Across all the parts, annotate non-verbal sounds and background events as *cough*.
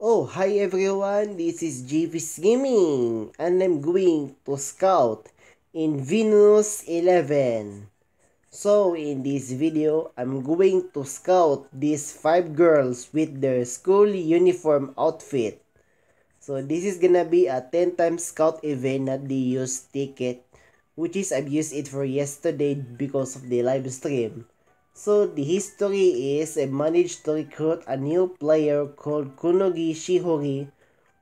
Oh, hi everyone, this is JV's Gaming, and I'm going to scout in Venus 11. So, in this video, I'm going to scout these 5 girls with their school uniform outfit. So, this is gonna be a 10 times scout event that they use ticket, which is I've used it for yesterday because of the live stream. So the history is I managed to recruit a new player called Kunogi Shihori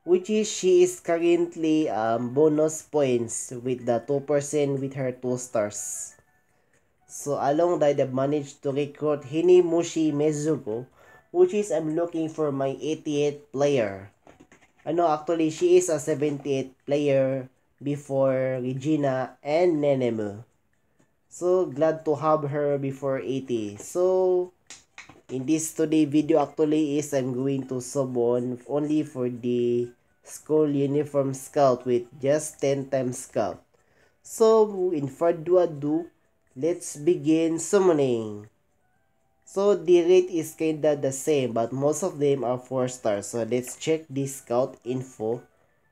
which is she is currently um, bonus points with the 2% with her 2 stars. So along that I managed to recruit Hinimushi Mezuko which is I'm looking for my 88th player. Ano actually she is a 78 player before Regina and Nenemu. So, glad to have her before 80. So, in this today video actually is I'm going to summon only for the school uniform scout with just 10 times scout. So, in further ado, let's begin summoning. So, the rate is kinda the same but most of them are 4 stars. So, let's check the scout info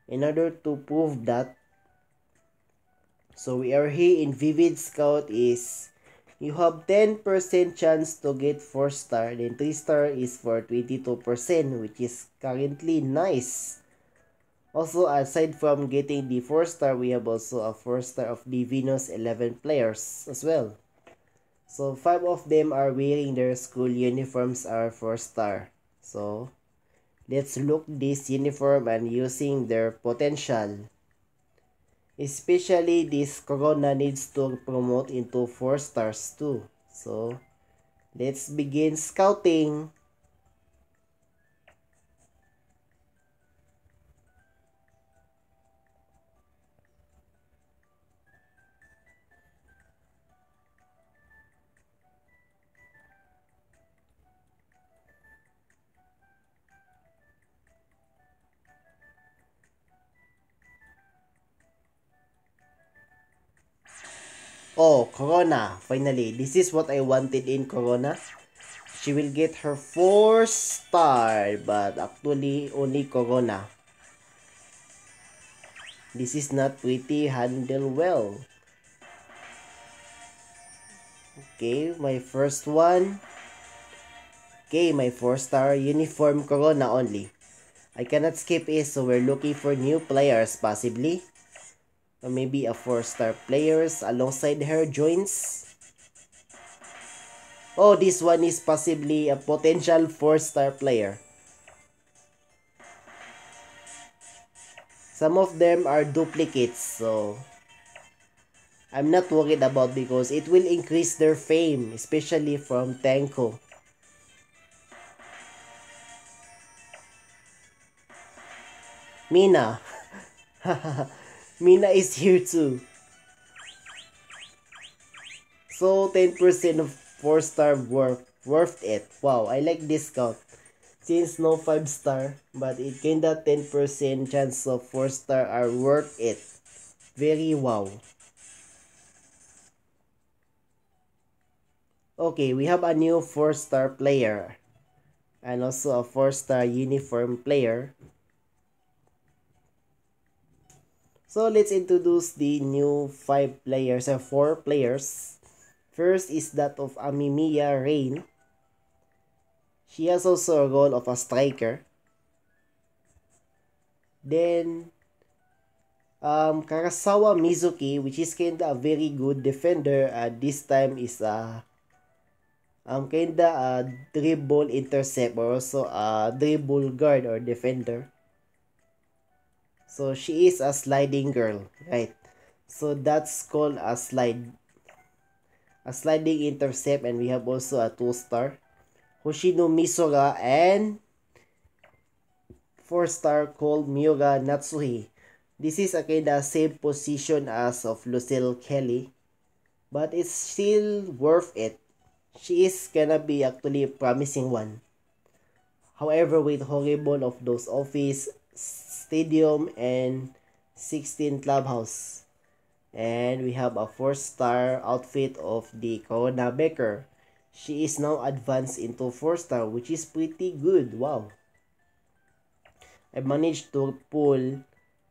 in order to prove that So we are here in Vivid Scout is you have 10% chance to get 4 star. Then 3 star is for 22% which is currently nice. Also aside from getting the 4 star, we have also a 4 star of the Venus 11 players as well. So 5 of them are wearing their school uniforms are 4 star. So let's look this uniform and using their potential. Especially this Corona needs to promote into 4 stars too. So, let's begin scouting. Oh, Corona. Finally, this is what I wanted in Corona. She will get her 4 star, but actually only Corona. This is not pretty handle well. Okay, my first one. Okay, my 4 star uniform Corona only. I cannot skip it, so we're looking for new players possibly or maybe a 4-star players alongside her joins. Oh, this one is possibly a potential 4-star player. Some of them are duplicates, so I'm not worried about because it will increase their fame, especially from Tenko. Mina. *laughs* Mina is here too. So 10% of 4 star worth worth it. Wow, I like this count. Since no 5 star, but it kinda 10% chance of 4 star are worth it. Very wow. Okay, we have a new 4 star player. And also a 4 star uniform player. So let's introduce the new five players or four players. First is that of Amimiya Rain. She has also a role of a striker. Then um, Karasawa Mizuki, which is kinda a very good defender, uh, this time is a um, kinda a dribble intercept or also a dribble guard or defender. So she is a sliding girl, right? So that's called a slide. A sliding intercept and we have also a 2 star. Hoshino Misora and 4 star called Miura Natsuhi. This is a kinda same position as of Lucille Kelly. But it's still worth it. She is gonna be actually a promising one. However, with horrible of those office Stadium and 16 Clubhouse. And we have a 4-star outfit of the Corona Becker. She is now advanced into 4-star which is pretty good. Wow. I managed to pull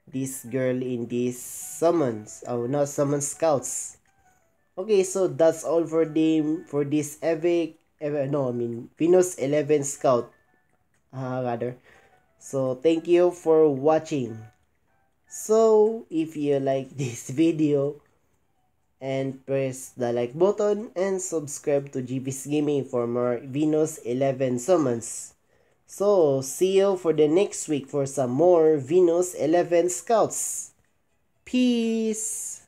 this girl in this summons. Oh no, summon scouts. Okay, so that's all for the for this epic. Ever No, I mean Venus 11 Scout. Uh, rather. So thank you for watching. So if you like *laughs* this video and press the like button and subscribe to GB's Gaming for more Venus 11 summons. So, see you for the next week for some more Venus 11 Scouts. Peace!